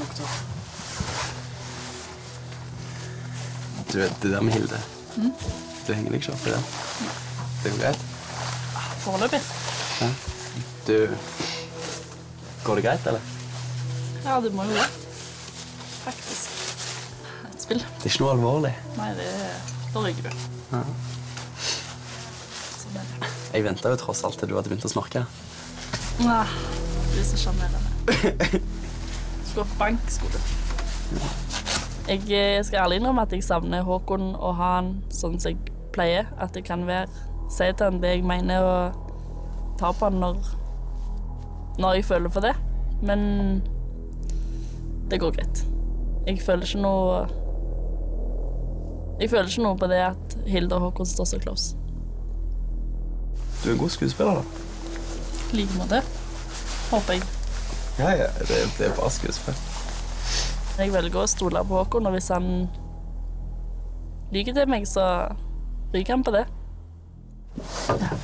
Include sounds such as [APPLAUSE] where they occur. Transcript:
lukter. Du vet det der med Hilde. Du henger deg ikke opp i det. Det går greit? Foreløpig. Du Går det greit, eller? Ja, det må jo det. Faktisk. Et spill. Det er ikke noe alvorlig. Nei, det Da ryker du. Ja. Sånn er det. Jeg venta jo tross alt til du hadde begynt å snorke. Nei, du er så sjarmerende. [LAUGHS] Skulle på bank, skulle du. Jeg eh, skal ærlig innrømme at jeg savner Håkon og ha han sånn som jeg pleier. At jeg kan være, si til han det jeg mener, og ta på han når, når jeg føler for det. Men det går greit. Jeg føler ikke noe Jeg føler ikke noe på det at Hilde og Håkon står så close. Du er en god skuespiller, da. I like måte. Håper jeg. Ja, ja. Det, det er bare skuespill. Jeg velger å stole på Håkon, og hvis han lyver til meg, så ryker han på det. Ja.